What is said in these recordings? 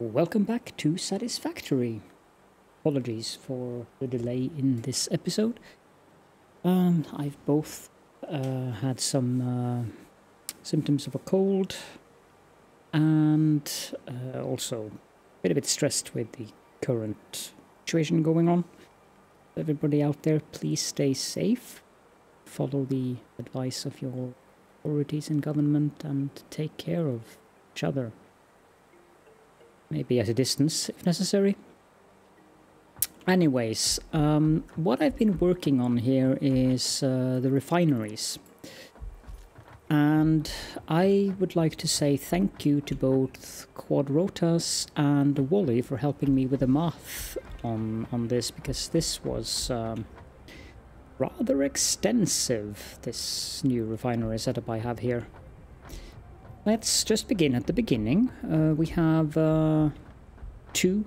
Welcome back to Satisfactory. Apologies for the delay in this episode. Um, I've both uh, had some uh, symptoms of a cold and uh, also a bit, a bit stressed with the current situation going on. Everybody out there, please stay safe. Follow the advice of your authorities and government and take care of each other. Maybe at a distance if necessary. Anyways, um, what I've been working on here is uh, the refineries. And I would like to say thank you to both Quadrotas and Wally for helping me with the math on, on this, because this was um, rather extensive, this new refinery setup I have here. Let's just begin at the beginning. Uh, we have uh, two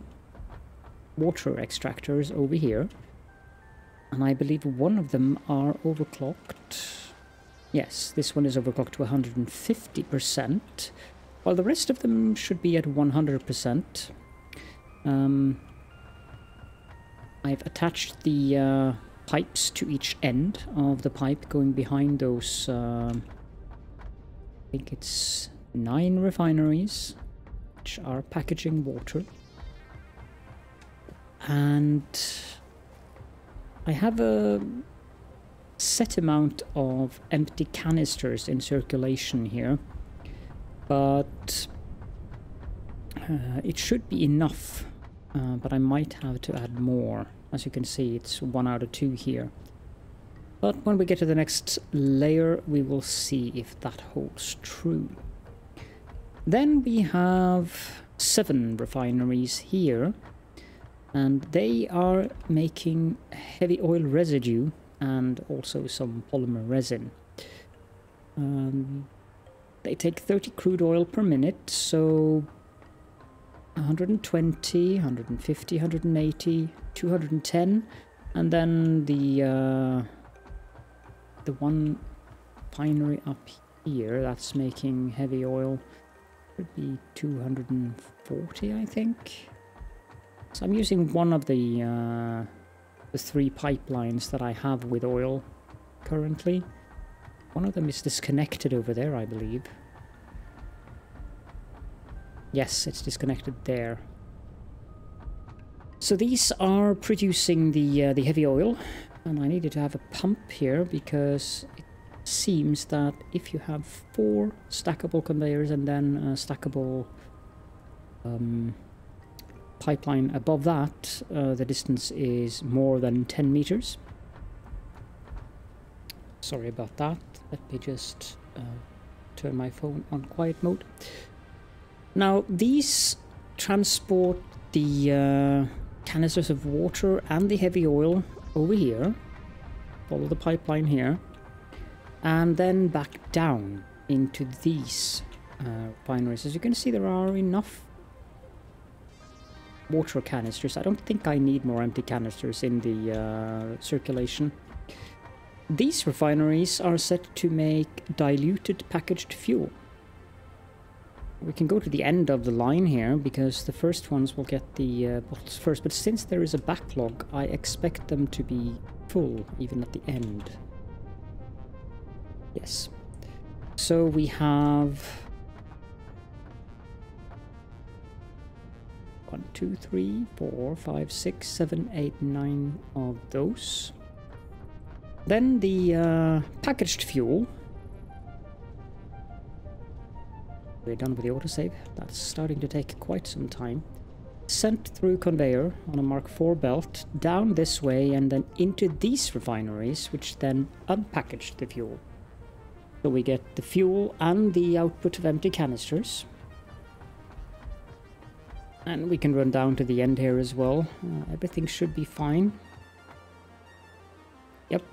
water extractors over here. And I believe one of them are overclocked. Yes, this one is overclocked to 150%, while the rest of them should be at 100%. Um, I've attached the uh, pipes to each end of the pipe going behind those, uh, I think it's nine refineries, which are packaging water. And I have a set amount of empty canisters in circulation here, but uh, it should be enough, uh, but I might have to add more. As you can see, it's one out of two here. But when we get to the next layer, we will see if that holds true. Then we have seven refineries here, and they are making heavy oil residue and also some polymer resin. Um, they take 30 crude oil per minute, so 120, 150, 180, 210, and then the uh, the one refinery up here that's making heavy oil would be 240, I think. So I'm using one of the uh, the three pipelines that I have with oil currently. One of them is disconnected over there, I believe. Yes, it's disconnected there. So these are producing the uh, the heavy oil, and I needed to have a pump here because it seems that if you have four stackable conveyors and then a stackable um, pipeline above that, uh, the distance is more than 10 meters. Sorry about that. Let me just uh, turn my phone on quiet mode. Now, these transport the uh, canisters of water and the heavy oil over here. Follow the pipeline here. And then back down into these uh, refineries. As you can see, there are enough water canisters. I don't think I need more empty canisters in the uh, circulation. These refineries are set to make diluted packaged fuel. We can go to the end of the line here, because the first ones will get the uh, bottles first, but since there is a backlog, I expect them to be full, even at the end. Yes. So we have one, two, three, four, five, six, seven, eight, nine of those. Then the uh, packaged fuel. We're done with the autosave. That's starting to take quite some time. Sent through conveyor on a Mark IV belt, down this way and then into these refineries, which then unpackaged the fuel. So we get the fuel and the output of empty canisters. And we can run down to the end here as well. Uh, everything should be fine. Yep.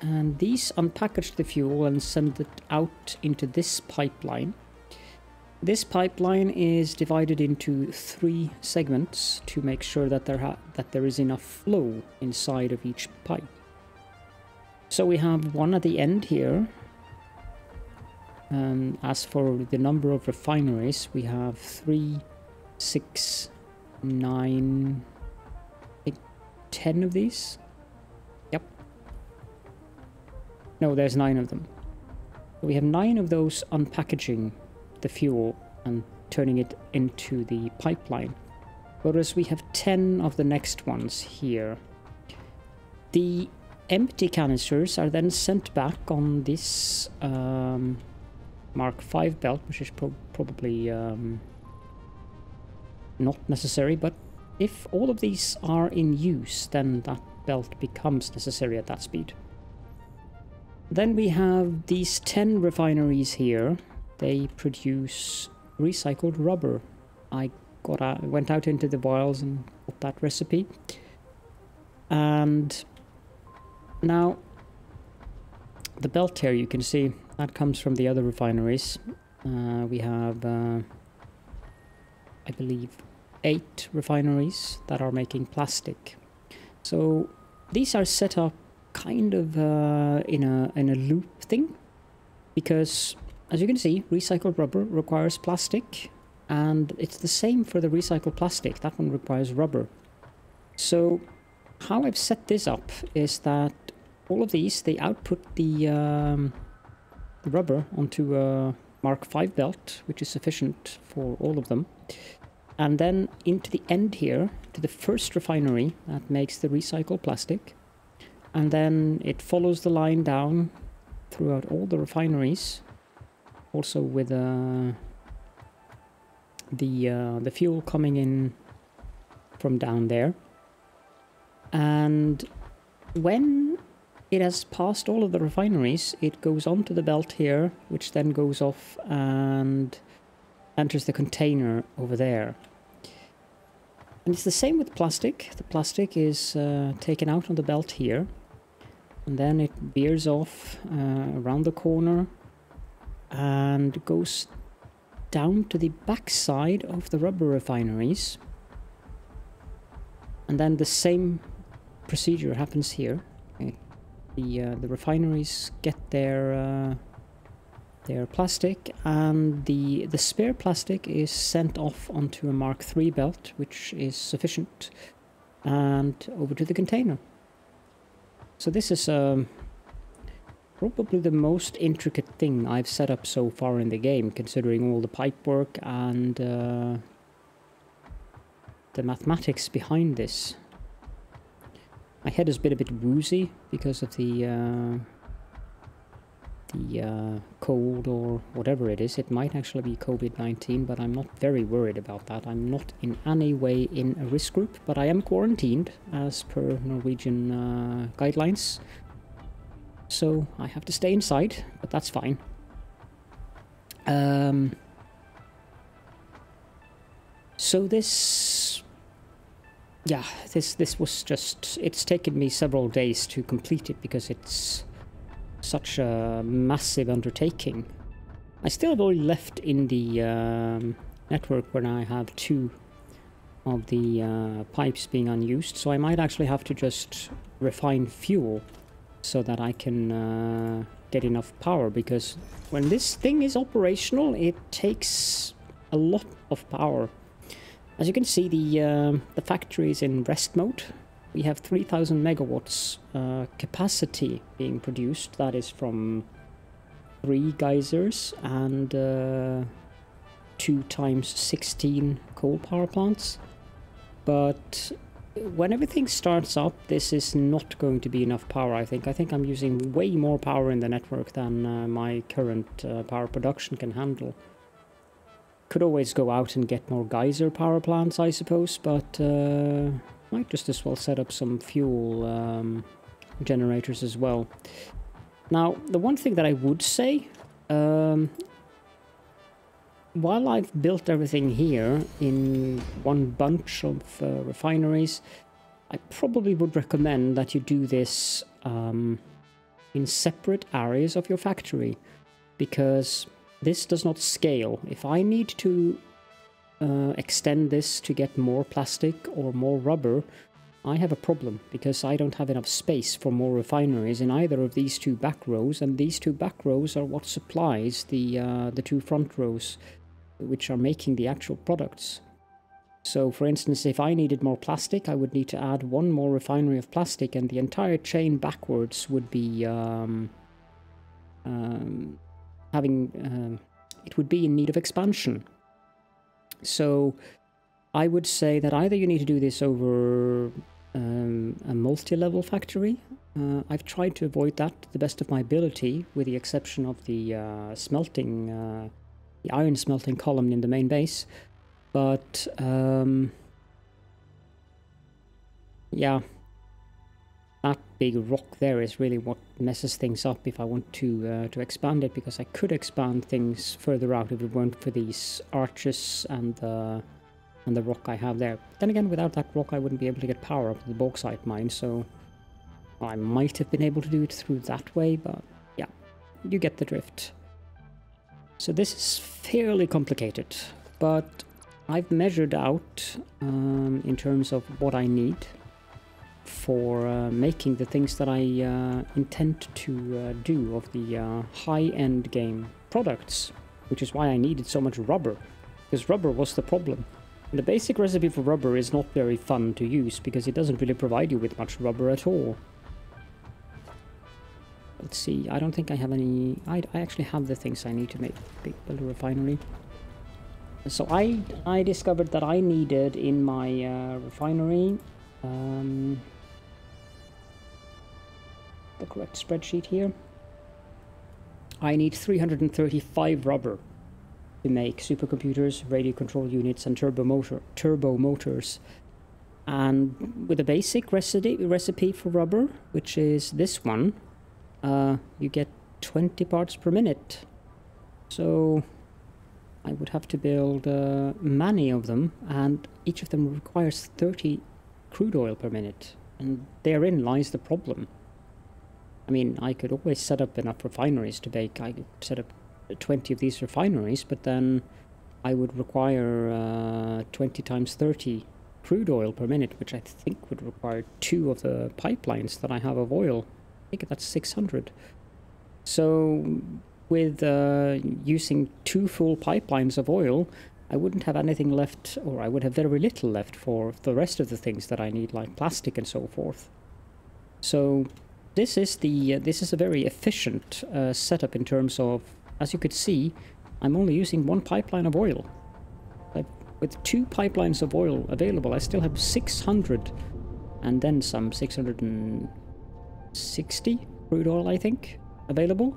And these unpackage the fuel and send it out into this pipeline. This pipeline is divided into three segments to make sure that there, that there is enough flow inside of each pipe. So we have one at the end here, And as for the number of refineries, we have three, six, nine, eight, ten of these. Yep. No, there's nine of them. We have nine of those unpackaging the fuel and turning it into the pipeline. Whereas we have 10 of the next ones here. The empty canisters are then sent back on this um, Mark V belt, which is pro probably um, not necessary, but if all of these are in use, then that belt becomes necessary at that speed. Then we have these 10 refineries here. They produce recycled rubber. I got out, went out into the wilds and got that recipe. And now the belt here you can see that comes from the other refineries. Uh, we have, uh, I believe, eight refineries that are making plastic. So these are set up kind of uh, in a in a loop thing because as you can see recycled rubber requires plastic and it's the same for the recycled plastic that one requires rubber so how I've set this up is that all of these they output the, um, the rubber onto a Mark V belt which is sufficient for all of them. And then into the end here to the first refinery that makes the recycled plastic. And then it follows the line down throughout all the refineries also with uh, the uh, the fuel coming in from down there. And when it has passed all of the refineries. It goes onto the belt here which then goes off and enters the container over there. And it's the same with plastic. The plastic is uh, taken out on the belt here and then it veers off uh, around the corner and goes down to the back side of the rubber refineries. And then the same procedure happens here. The uh, the refineries get their uh, their plastic and the the spare plastic is sent off onto a Mark III belt which is sufficient and over to the container so this is um, probably the most intricate thing I've set up so far in the game, considering all the pipe work and uh, the mathematics behind this. My head has been a bit woozy because of the uh, the uh, cold or whatever it is. It might actually be COVID-19, but I'm not very worried about that. I'm not in any way in a risk group, but I am quarantined as per Norwegian uh, guidelines. So I have to stay inside, but that's fine. Um, so this yeah this this was just it's taken me several days to complete it because it's such a massive undertaking. I still have only left in the um, network when I have two of the uh, pipes being unused, so I might actually have to just refine fuel so that I can uh, get enough power, because when this thing is operational, it takes a lot of power. As you can see, the, uh, the factory is in rest mode, we have 3000 megawatts uh, capacity being produced. That is from three geysers and uh, two times 16 coal power plants. But when everything starts up, this is not going to be enough power, I think. I think I'm using way more power in the network than uh, my current uh, power production can handle. Could always go out and get more geyser power plants, I suppose, but uh, might just as well set up some fuel um, generators as well. Now, the one thing that I would say, um, while I've built everything here in one bunch of uh, refineries, I probably would recommend that you do this um, in separate areas of your factory because this does not scale. If I need to uh, extend this to get more plastic or more rubber, I have a problem because I don't have enough space for more refineries in either of these two back rows, and these two back rows are what supplies the uh, the two front rows, which are making the actual products. So, for instance, if I needed more plastic, I would need to add one more refinery of plastic, and the entire chain backwards would be um, um, having um, it would be in need of expansion. So, I would say that either you need to do this over um, a multi-level factory. Uh, I've tried to avoid that to the best of my ability, with the exception of the uh, smelting, uh, the iron smelting column in the main base. But um, yeah, big rock there is really what messes things up if I want to uh, to expand it, because I could expand things further out if it weren't for these arches and the and the rock I have there. Then again, without that rock I wouldn't be able to get power up to the bauxite mine, so I might have been able to do it through that way, but yeah, you get the drift. So this is fairly complicated, but I've measured out um, in terms of what I need for uh, making the things that I uh, intend to uh, do of the uh, high-end game products, which is why I needed so much rubber, because rubber was the problem. And the basic recipe for rubber is not very fun to use because it doesn't really provide you with much rubber at all. Let's see, I don't think I have any... I, I actually have the things I need to make Big a refinery. So I, I discovered that I needed in my uh, refinery um, the correct spreadsheet here. I need 335 rubber to make supercomputers, radio control units, and turbo motor turbo motors. And with a basic recipe recipe for rubber, which is this one, uh, you get 20 parts per minute. So I would have to build uh, many of them, and each of them requires 30 crude oil per minute. And therein lies the problem. I mean, I could always set up enough refineries to make. I could set up 20 of these refineries, but then I would require uh, 20 times 30 crude oil per minute, which I think would require two of the pipelines that I have of oil. I think that's 600. So with uh, using two full pipelines of oil, I wouldn't have anything left, or I would have very little left for the rest of the things that I need, like plastic and so forth. So this is the uh, this is a very efficient uh, setup in terms of as you could see, I'm only using one pipeline of oil. with two pipelines of oil available, I still have 600 and then some 660 crude oil, I think, available.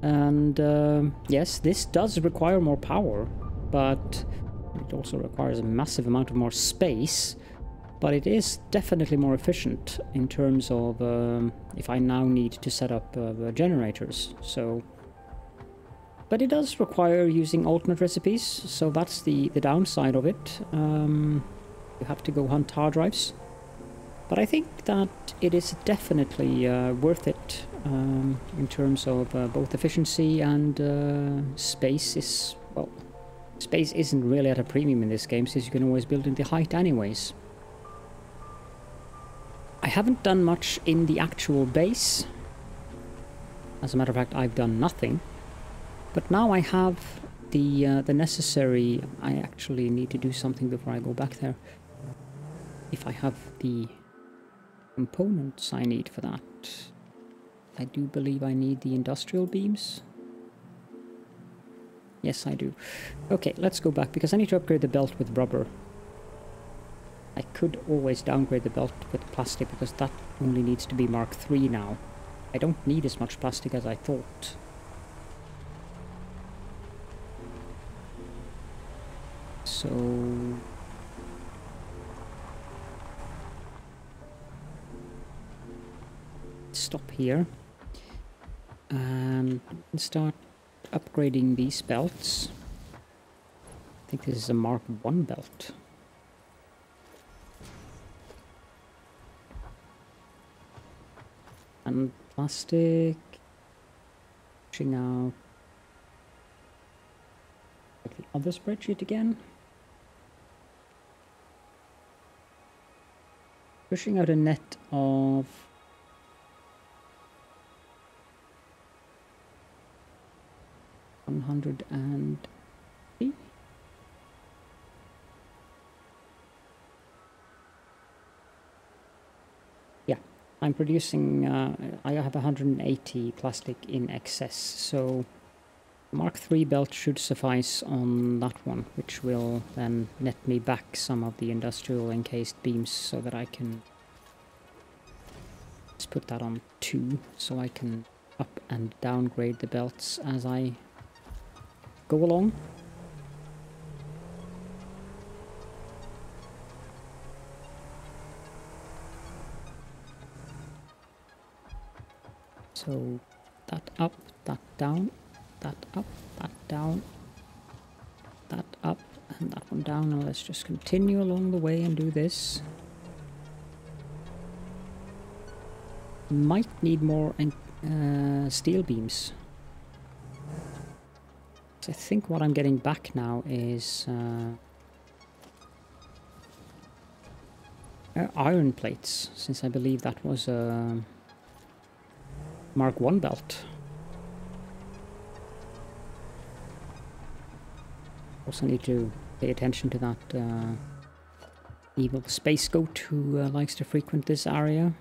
And uh, yes, this does require more power, but it also requires a massive amount of more space. But it is definitely more efficient in terms of um, if I now need to set up uh, generators. So but it does require using alternate recipes, so that's the, the downside of it. Um, you have to go hunt hard drives. But I think that it is definitely uh, worth it um, in terms of uh, both efficiency and uh, space is, well, space isn't really at a premium in this game since you can always build in the height anyways. I haven't done much in the actual base. As a matter of fact, I've done nothing. But now I have the uh, the necessary... I actually need to do something before I go back there. If I have the components I need for that. I do believe I need the industrial beams. Yes, I do. Okay, let's go back, because I need to upgrade the belt with rubber. I could always downgrade the belt with plastic, because that only needs to be Mark III now. I don't need as much plastic as I thought. So stop here um, and start upgrading these belts. I think this is a Mark 1 belt. And plastic, pushing out like the other spreadsheet again. pushing out a net of one hundred and Yeah, I'm producing. Uh, I have 180 plastic in excess, so Mark III belt should suffice on that one, which will then net me back some of the industrial encased beams so that I can just put that on 2 so I can up and downgrade the belts as I go along. So that up, that down, that up, that down, that up, and that one down. Now let's just continue along the way and do this. Might need more uh, steel beams. I think what I'm getting back now is uh, uh iron plates, since I believe that was a Mark 1 belt. Also need to pay attention to that uh, evil space goat who uh, likes to frequent this area.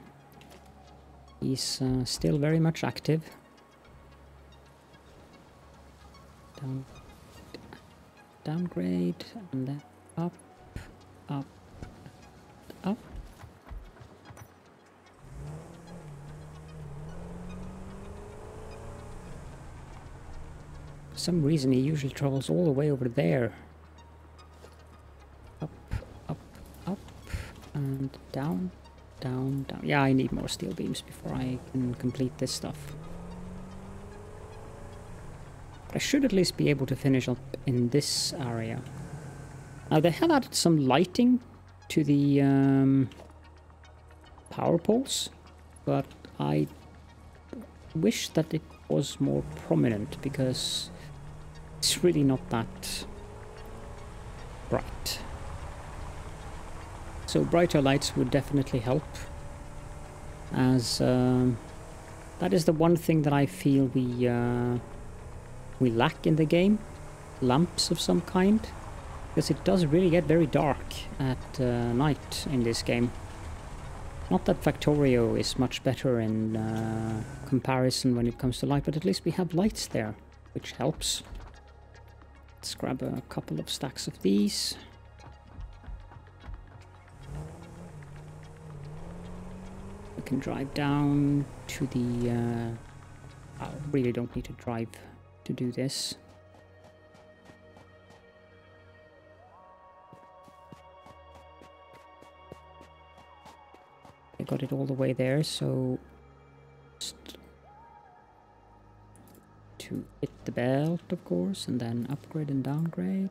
He's uh, still very much active. Down, downgrade and then up, up, up. Some reason he usually travels all the way over there. Up, up, up, and down, down, down. Yeah, I need more steel beams before I can complete this stuff. I should at least be able to finish up in this area. Now they have added some lighting to the um, power poles, but I wish that it was more prominent because it's really not that bright. So brighter lights would definitely help as um, that is the one thing that I feel we uh, we lack in the game. Lamps of some kind because it does really get very dark at uh, night in this game. Not that Factorio is much better in uh, comparison when it comes to light but at least we have lights there which helps Let's grab a couple of stacks of these. We can drive down to the... Uh, I really don't need to drive to do this. I got it all the way there, so to hit the belt, of course, and then upgrade and downgrade.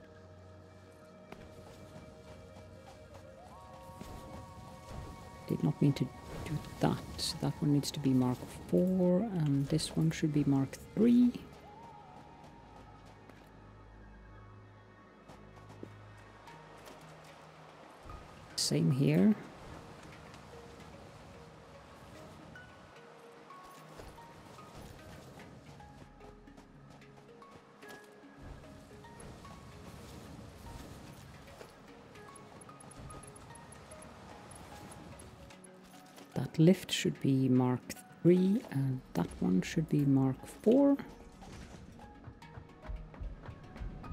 Did not mean to do that. So that one needs to be Mark 4, and this one should be Mark 3. Same here. Lift should be Mark 3 and that one should be Mark 4.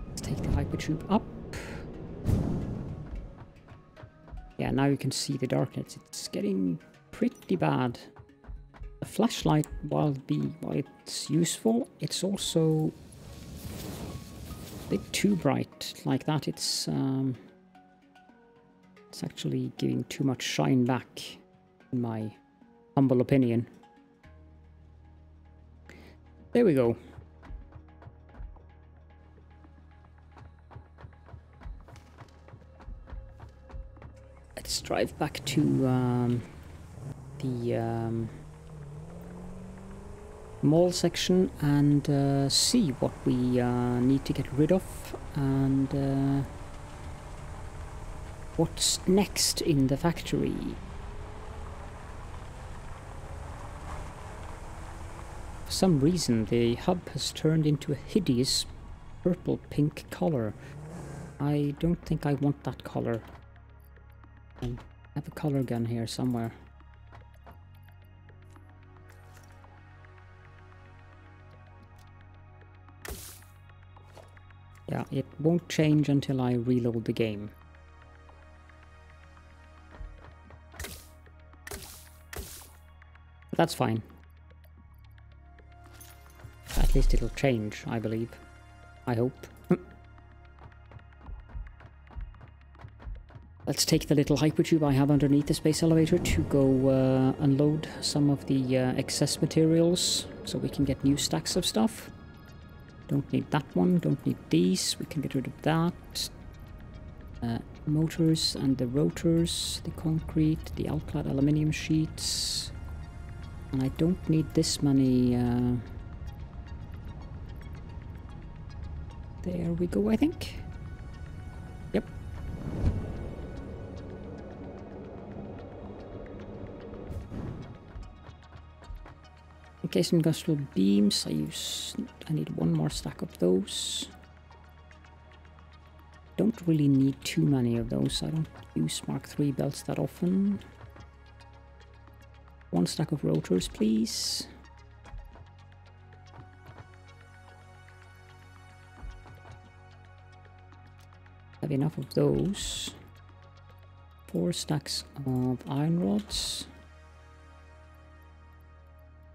Let's take the hypertube up. Yeah, now you can see the darkness. It's getting pretty bad. The flashlight, while, be, while it's useful, it's also a bit too bright. Like that, it's um, it's actually giving too much shine back in my humble opinion. There we go. Let's drive back to um, the um, mall section and uh, see what we uh, need to get rid of and uh, what's next in the factory. Some reason, the hub has turned into a hideous purple-pink color. I don't think I want that color. I have a color gun here somewhere. Yeah, it won't change until I reload the game. That's fine. Least it'll change, I believe. I hope. Let's take the little hypertube I have underneath the space elevator to go uh, unload some of the uh, excess materials so we can get new stacks of stuff. Don't need that one, don't need these, we can get rid of that. Uh, motors and the rotors, the concrete, the alclad aluminium sheets. And I don't need this many... There we go, I think. Yep. Encased industrial beams, I use... I need one more stack of those. Don't really need too many of those, I don't use Mark III belts that often. One stack of rotors, please. Have enough of those. Four stacks of iron rods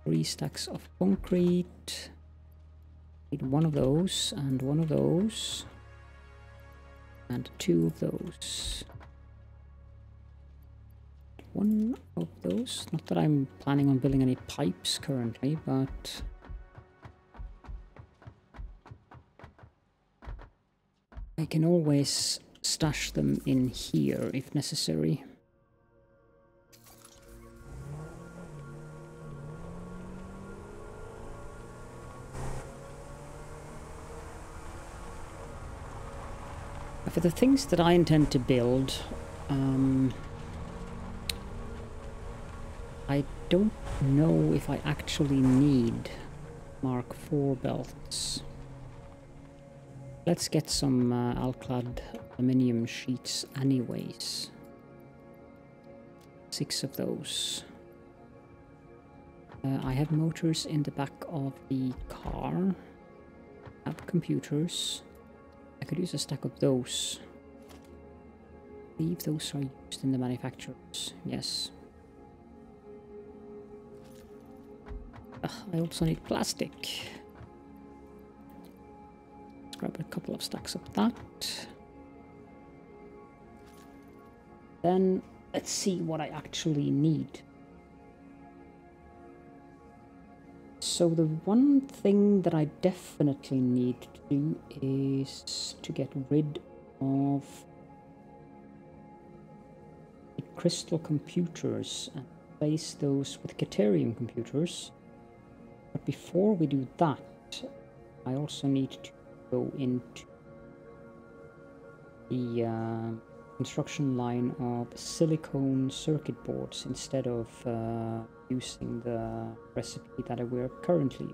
three stacks of concrete. Need one of those and one of those. And two of those. One of those. Not that I'm planning on building any pipes currently, but... I can always stash them in here if necessary. For the things that I intend to build, um, I don't know if I actually need Mark IV belts. Let's get some uh, Alclad aluminium sheets anyways. Six of those. Uh, I have motors in the back of the car. I have computers. I could use a stack of those. I believe those are used in the manufacturers. Yes. Uh, I also need plastic. Grab a couple of stacks of that. Then let's see what I actually need. So the one thing that I definitely need to do is to get rid of the crystal computers and replace those with Caterium computers. But before we do that, I also need to go into the uh, construction line of silicone circuit boards instead of uh, using the recipe that we're currently.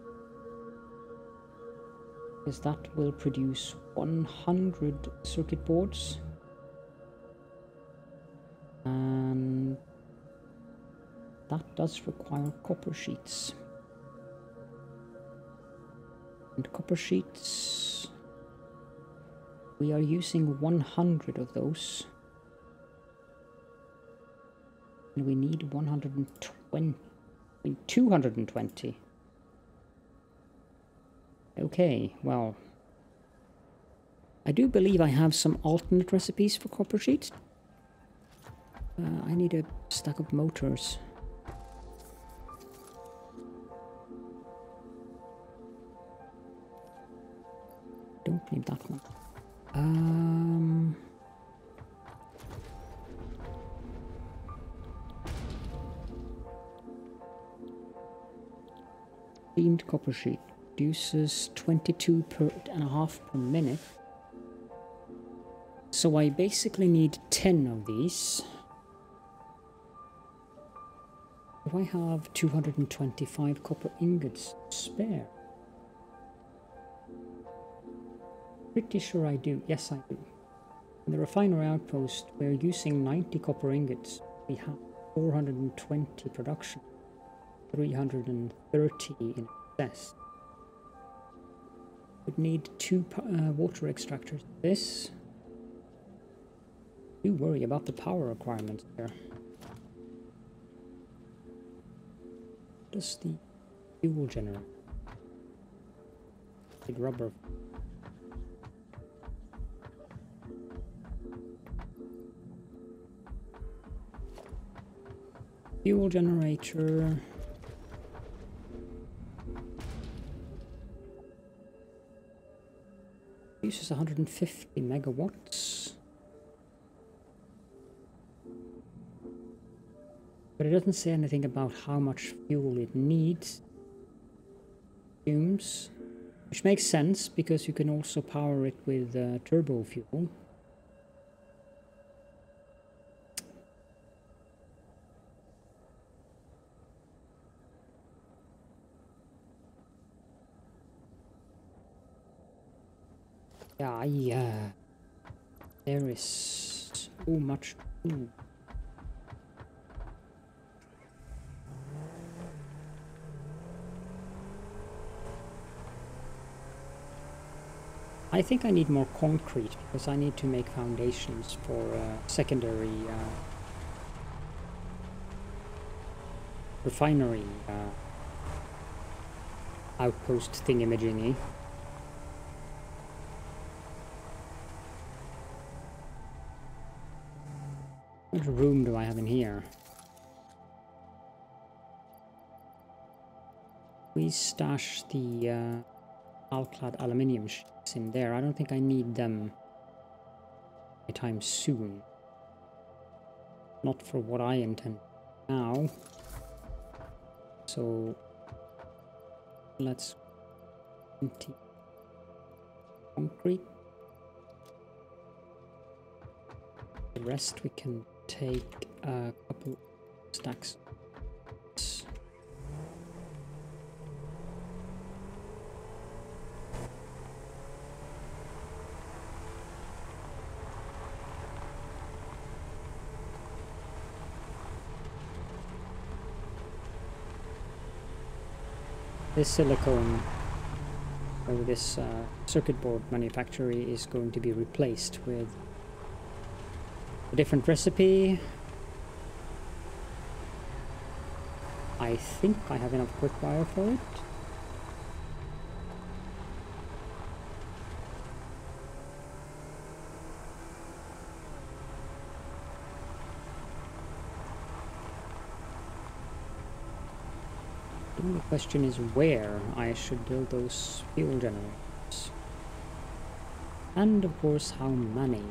Because that will produce 100 circuit boards. And that does require copper sheets. And copper sheets we are using 100 of those and we need 120 220. Okay, well. I do believe I have some alternate recipes for copper sheets. Uh, I need a stack of motors. Um... Steamed copper sheet produces 22 per and a half per minute. So I basically need 10 of these. Do I have 225 copper ingots spare? Pretty sure I do. Yes, I do. In the refinery outpost, we're using 90 copper ingots. We have 420 production, 330 in excess. Would need two uh, water extractors. This. Do worry about the power requirements there. Does the fuel generator? Big rubber fuel generator. Uses 150 megawatts. But it doesn't say anything about how much fuel it needs. Fumes. Which makes sense because you can also power it with uh, turbo fuel. Yeah, yeah. There is so much food. I think I need more concrete because I need to make foundations for uh, secondary uh, refinery uh, outpost thingamajiggy. What room do I have in here? We stash the uh, Alclad aluminium sheets in there. I don't think I need them anytime soon. Not for what I intend now. So let's empty concrete. The rest we can take a couple stacks. This silicone or this uh, circuit board manufacturer is going to be replaced with a different recipe. I think I have enough quick wire for it. The only question is where I should build those fuel generators. And of course how many.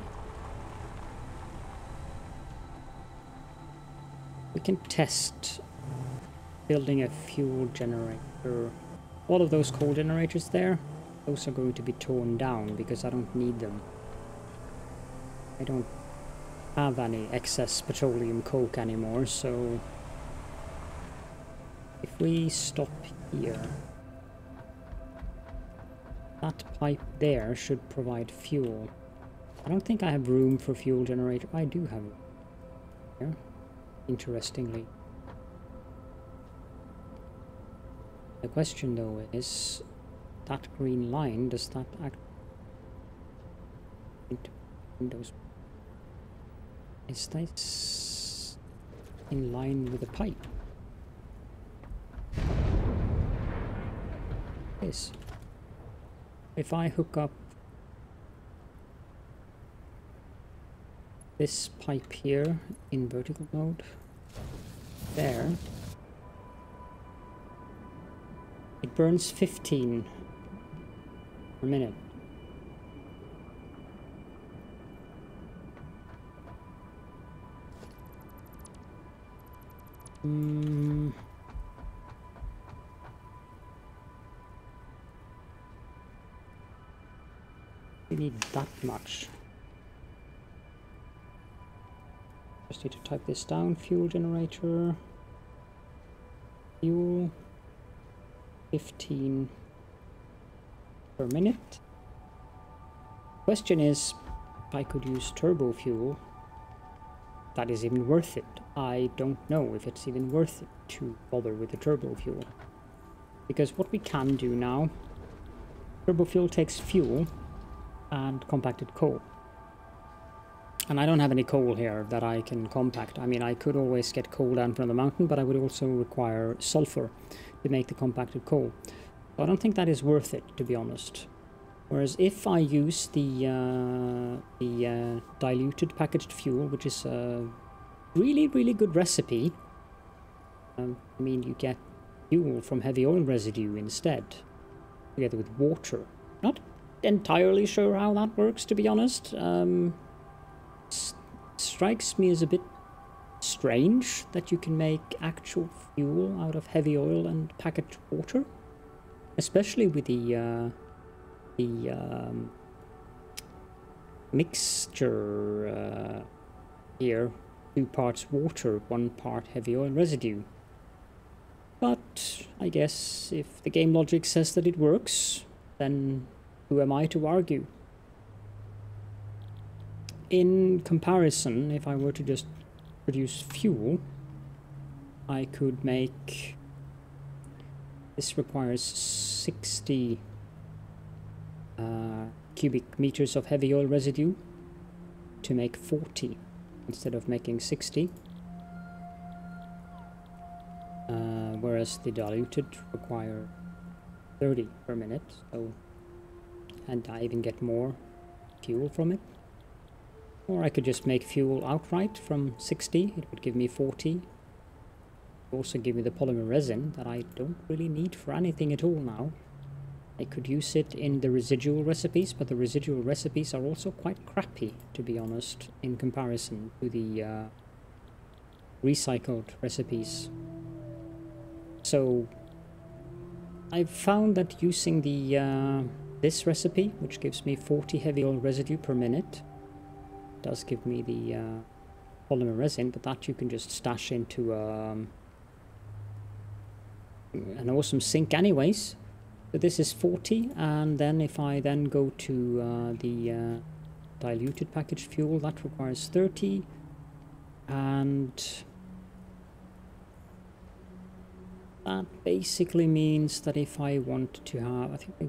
We can test building a fuel generator. All of those coal generators there, those are going to be torn down because I don't need them. I don't have any excess petroleum coke anymore, so if we stop here, that pipe there should provide fuel. I don't think I have room for fuel generator. I do have here interestingly. The question though is, that green line, does that act into windows? Is this in line with the pipe? Yes. If I hook up this pipe here in vertical mode. There. It burns 15 per minute. Mm. we need that much Just need to type this down, fuel generator. fuel 15 per minute. Question is, if I could use turbo fuel, that is even worth it. I don't know if it's even worth it to bother with the turbo fuel. Because what we can do now, turbo fuel takes fuel and compacted coal. And I don't have any coal here that I can compact. I mean, I could always get coal down from the mountain, but I would also require sulfur to make the compacted coal. I don't think that is worth it, to be honest. Whereas if I use the uh, the uh, diluted packaged fuel, which is a really, really good recipe, um, I mean, you get fuel from heavy oil residue instead, together with water. Not entirely sure how that works, to be honest. Um, strikes me as a bit strange that you can make actual fuel out of heavy oil and packaged water, especially with the uh, the um, mixture uh, here: two parts water, one part heavy oil residue. But I guess if the game logic says that it works, then who am I to argue? In comparison, if I were to just produce fuel, I could make... This requires 60 uh, cubic meters of heavy oil residue to make 40 instead of making 60. Uh, whereas the diluted require 30 per minute, so and I even get more fuel from it. Or I could just make fuel outright from 60, it would give me 40. Also give me the polymer resin that I don't really need for anything at all now. I could use it in the residual recipes, but the residual recipes are also quite crappy, to be honest, in comparison to the uh, recycled recipes. So I've found that using the uh, this recipe, which gives me 40 heavy oil residue per minute, does give me the uh, polymer resin, but that you can just stash into um, an awesome sink anyways. This is 40, and then if I then go to uh, the uh, diluted packaged fuel, that requires 30, and that basically means that if I want to have, I think I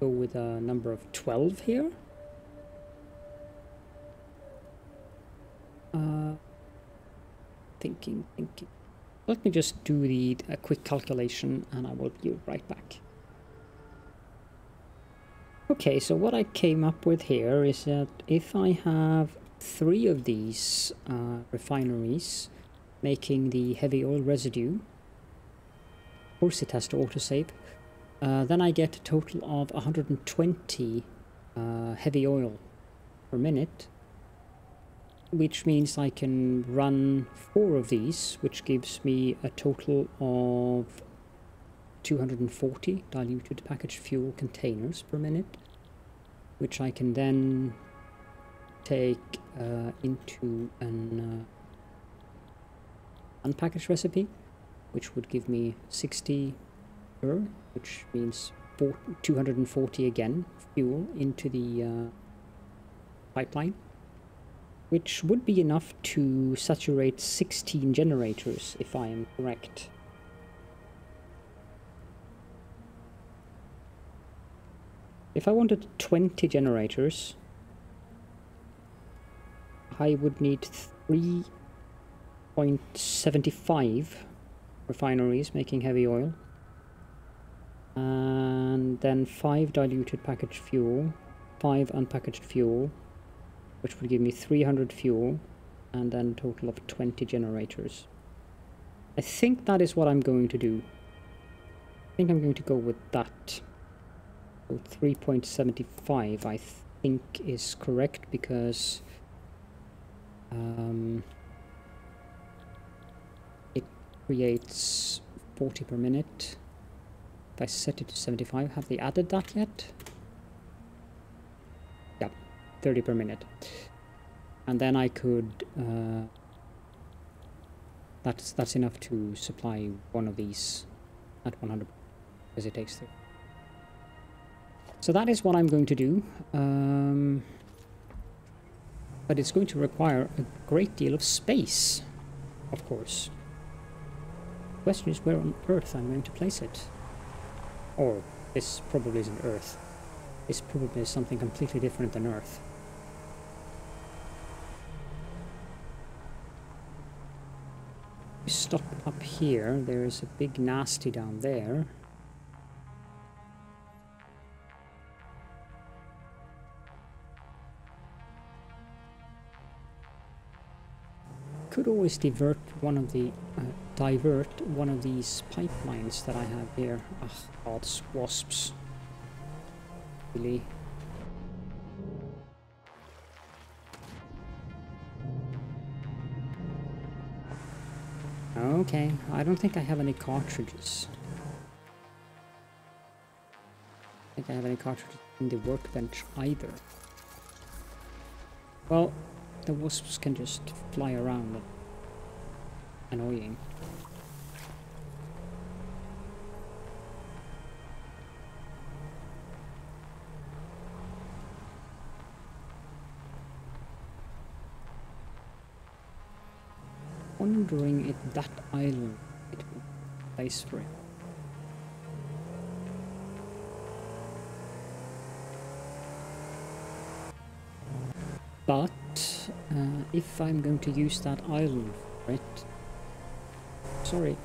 go with a number of 12 here. Uh, thinking, thinking. Let me just do the a quick calculation and I will be right back. Okay, so what I came up with here is that if I have three of these uh, refineries making the heavy oil residue, of course it has to autosave, uh, then I get a total of 120 uh, heavy oil per minute which means I can run four of these, which gives me a total of 240 diluted packaged fuel containers per minute, which I can then take uh, into an uh, unpackaged recipe, which would give me 60 per, which means 240 again fuel into the uh, pipeline which would be enough to saturate 16 generators, if I am correct. If I wanted 20 generators, I would need 3.75 refineries making heavy oil, and then 5 diluted packaged fuel, 5 unpackaged fuel, which would give me 300 fuel and then total of 20 generators. I think that is what I'm going to do. I think I'm going to go with that. So 3.75 I think is correct because um, it creates 40 per minute. If I set it to 75, have they added that yet? 30 per minute and then I could uh, that's that's enough to supply one of these at 100 as it takes through. So that is what I'm going to do. Um, but it's going to require a great deal of space, of course. The question is where on Earth I'm going to place it. Or this probably isn't Earth. This probably is something completely different than Earth. Stop up here. There's a big nasty down there. Could always divert one of the uh, divert one of these pipelines that I have here. Ah, God, wasps. Really. Okay, I don't think I have any cartridges. I think I have any cartridges in the workbench either. Well, the wasps can just fly around. Annoying. Wondering if that island it would place for it. But uh, if I'm going to use that island for it, sorry,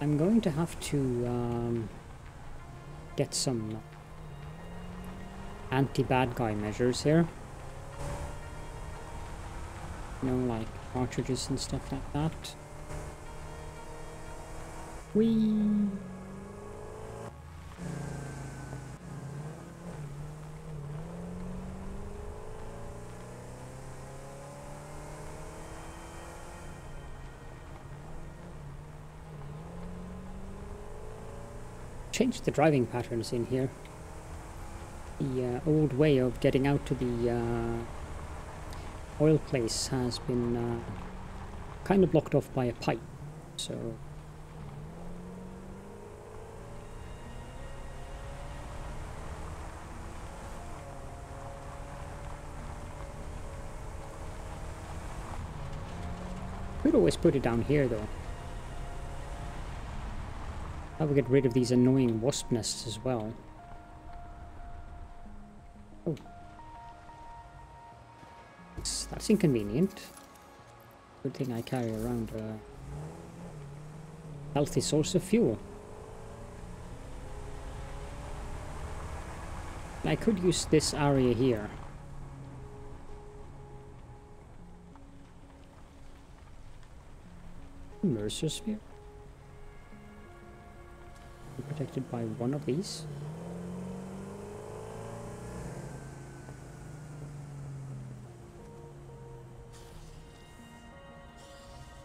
I'm going to have to um, get some anti-bad guy measures here. You know, like cartridges and stuff like that. We Change the driving patterns in here. The uh, old way of getting out to the uh, oil place has been uh, kind of blocked off by a pipe. So Could always put it down here though. That would get rid of these annoying wasp nests as well. Oh, that's, that's inconvenient. Good thing I carry around a healthy source of fuel. I could use this area here. Mercer sphere. Protected by one of these.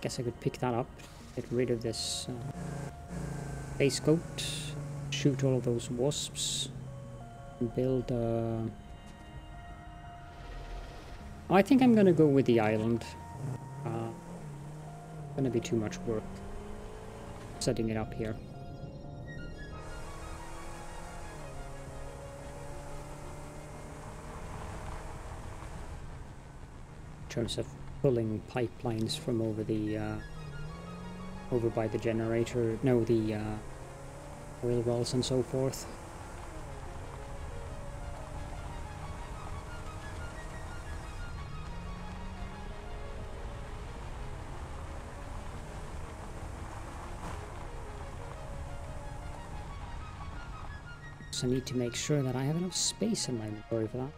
Guess I could pick that up, get rid of this uh, base coat, shoot all of those wasps, and build uh... I think I'm gonna go with the island. Gonna be too much work setting it up here. In terms of pulling pipelines from over the uh, over by the generator, no, the uh, oil wells and so forth. I need to make sure that I have enough space in my inventory for that.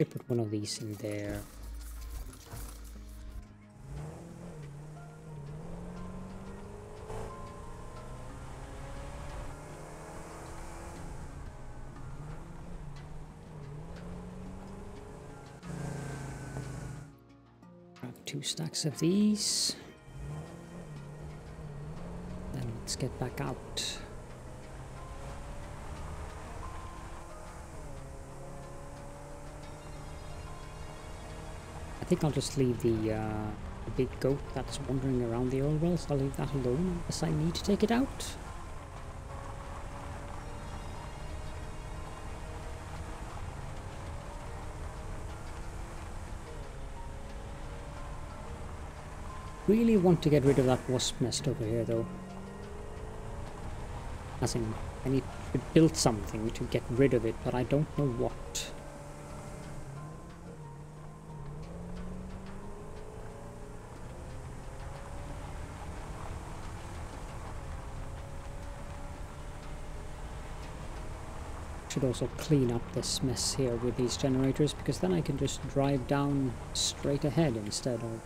I put one of these in there. Two stacks of these. Then let's get back out. I think I'll just leave the, uh, the big goat that's wandering around the oil wells. I'll leave that alone unless I need to take it out. Really want to get rid of that wasp nest over here though. As in, I need to build something to get rid of it, but I don't know what. Should also clean up this mess here with these generators, because then I can just drive down straight ahead instead of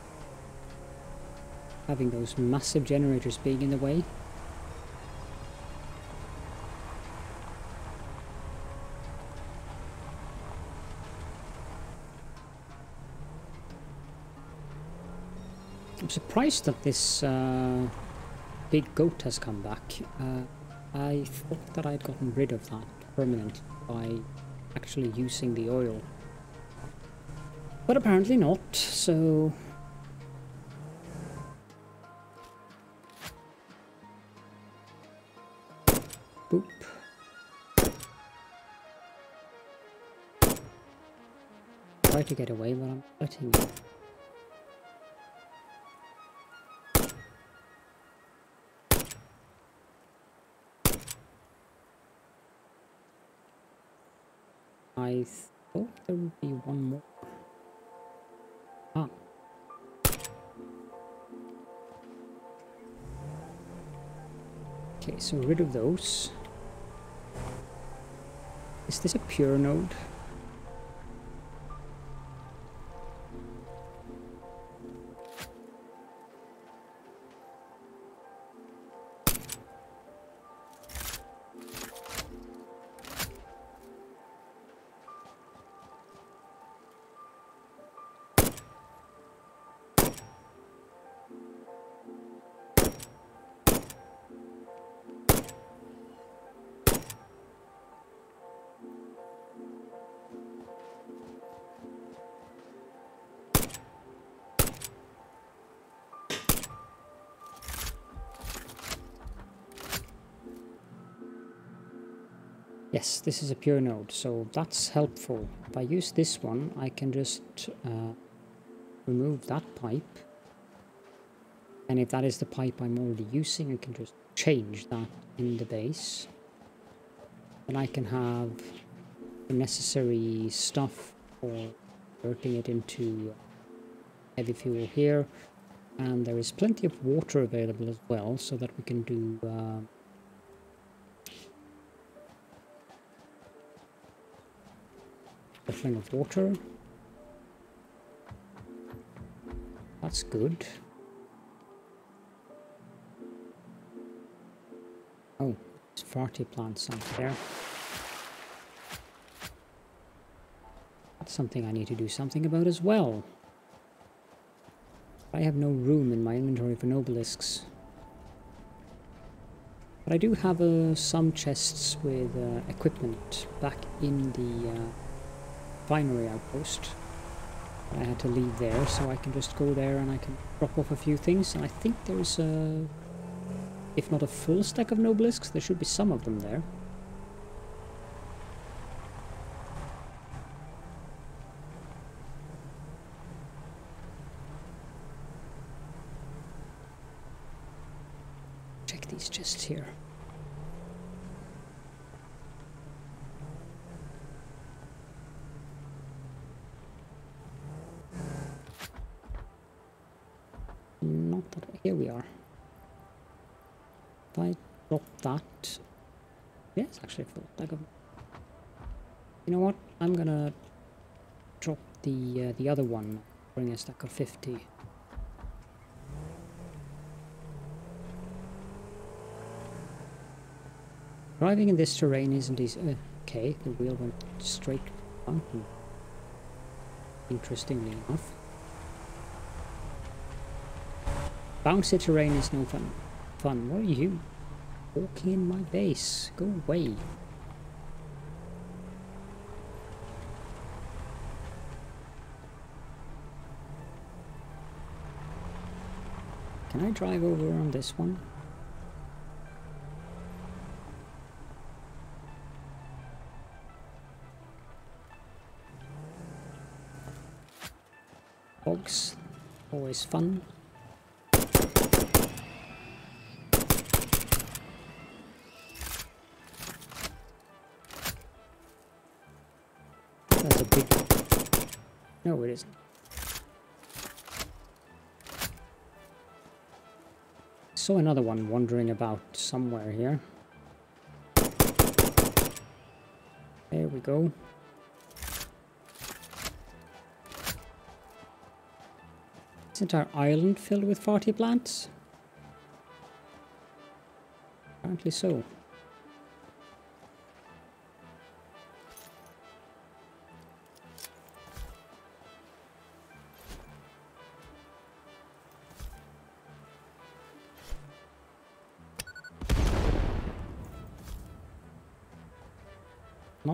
having those massive generators being in the way. I'm surprised that this uh, big goat has come back. Uh, I thought that I'd gotten rid of that permanently by actually using the oil. But apparently not, so to get away, but I'm letting you. I thought there would be one more. Ah. Okay, so rid of those. Is this a pure node? This is a pure node, so that's helpful. If I use this one, I can just uh, remove that pipe. And if that is the pipe I'm already using, I can just change that in the base. And I can have the necessary stuff for converting it into heavy fuel here. And there is plenty of water available as well, so that we can do... Uh, Filling of water. That's good. Oh, there's farty plants out there. That's something I need to do something about as well. I have no room in my inventory for nobelisks. But I do have uh, some chests with uh, equipment back in the uh, refinery outpost. I had to leave there, so I can just go there and I can drop off a few things. And I think there's a... If not a full stack of Nobelisks, there should be some of them there. Check these chests here. Are. I drop that... It's actually full. Like a, you know what? I'm gonna drop the uh, the other one. Bring a stack of 50. Driving in this terrain isn't easy. Uh, okay, the wheel went straight mountain. Interestingly enough. Bouncy terrain is no fun. Fun. What are you? Walking in my base. Go away. Can I drive over on this one? Hogs. Always fun. Isn't. Saw another one wandering about somewhere here. There we go. Isn't our island filled with farty plants? Apparently so.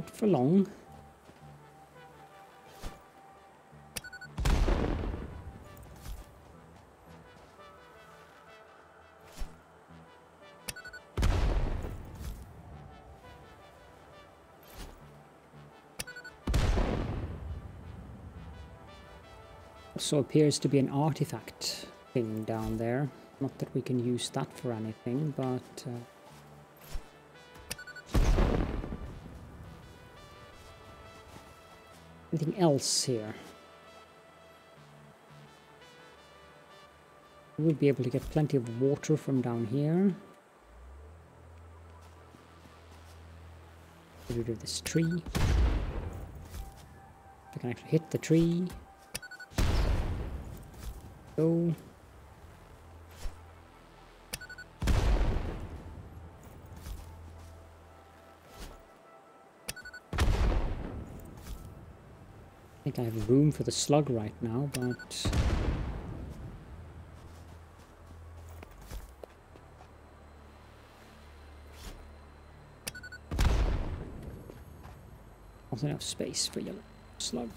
Not for long. Also appears to be an artifact thing down there. Not that we can use that for anything, but... Uh, anything else here? We'll be able to get plenty of water from down here. Get rid of this tree. I can actually hit the tree. Go. Think I have room for the slug right now, but... Not enough space for your slug.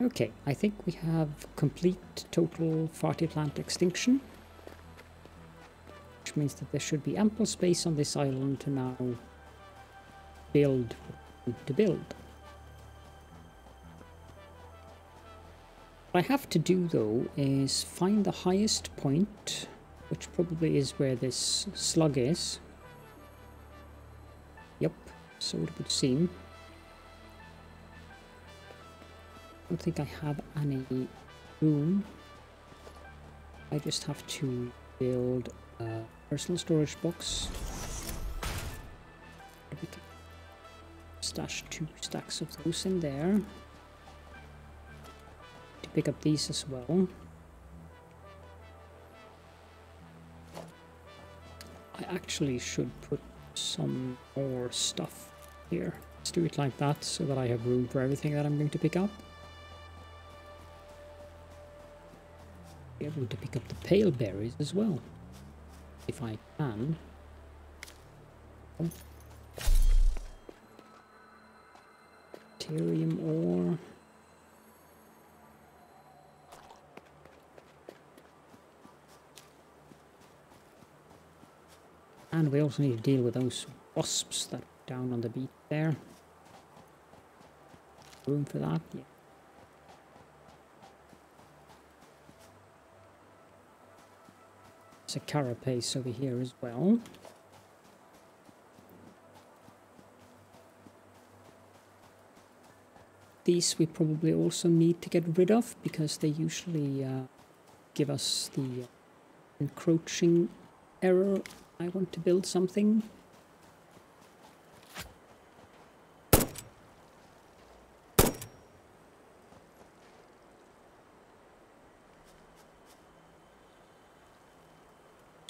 Okay, I think we have complete total farty plant extinction. Means that there should be ample space on this island to now build to build. What I have to do though is find the highest point, which probably is where this slug is. Yep, so it would seem. I don't think I have any room. I just have to build a personal storage box. We can stash two stacks of those in there. To pick up these as well. I actually should put some more stuff here. Let's do it like that so that I have room for everything that I'm going to pick up. be able to pick up the pale berries as well. If I can. Oh. ore. And we also need to deal with those wasps that are down on the beach there. Room for that? Yeah. A carapace over here as well. These we probably also need to get rid of because they usually uh, give us the encroaching error. I want to build something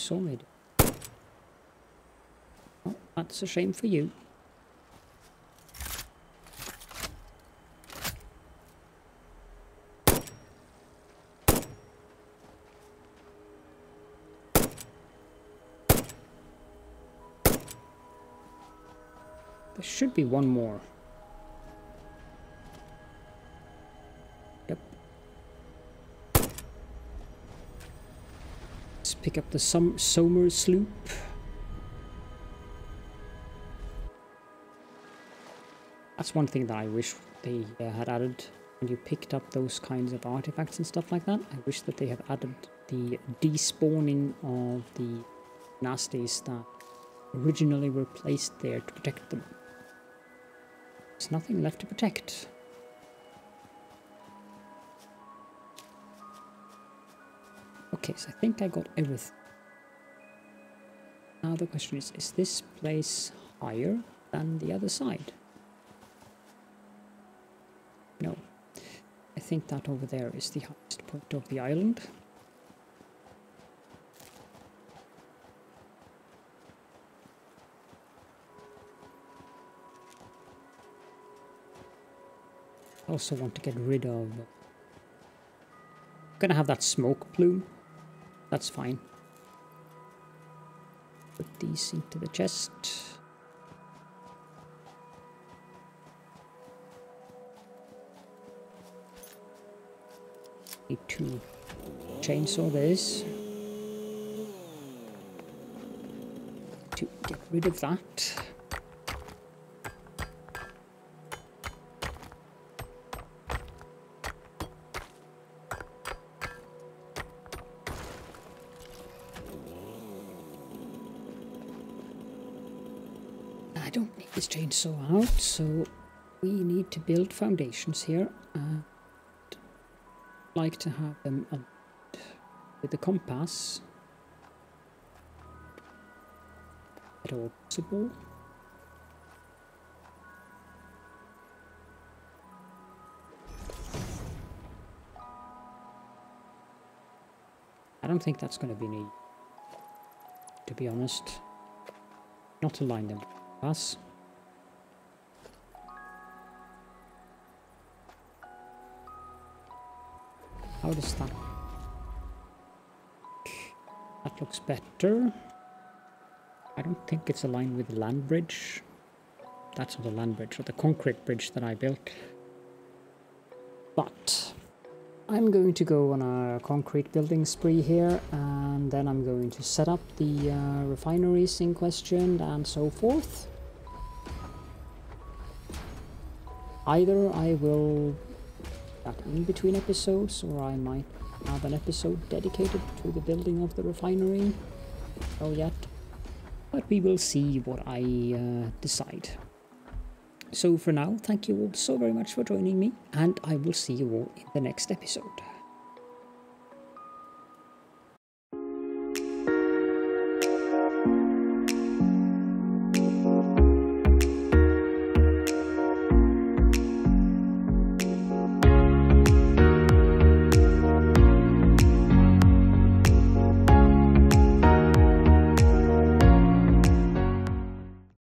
Solid. Oh, that's a shame for you. There should be one more. Let's pick up the Som Somersloop. That's one thing that I wish they uh, had added when you picked up those kinds of artifacts and stuff like that. I wish that they had added the despawning of the nasties that originally were placed there to protect them. There's nothing left to protect. Okay, so I think I got everything. Now the question is, is this place higher than the other side? No. I think that over there is the highest point of the island. I also want to get rid of... I'm gonna have that smoke plume. That's fine. Put these into the chest. Need to chainsaw this. To get rid of that. Chainsaw out, so we need to build foundations here. Uh, like to have them with the compass at all possible. I don't think that's going to be neat, to be honest. Not align them with us. How does that... That looks better. I don't think it's aligned with the land bridge. That's not a land bridge, or the concrete bridge that I built. But I'm going to go on a concrete building spree here, and then I'm going to set up the uh, refineries in question and so forth. Either I will that in between episodes, or I might have an episode dedicated to the building of the refinery. Oh yet. But we will see what I uh, decide. So for now, thank you all so very much for joining me, and I will see you all in the next episode.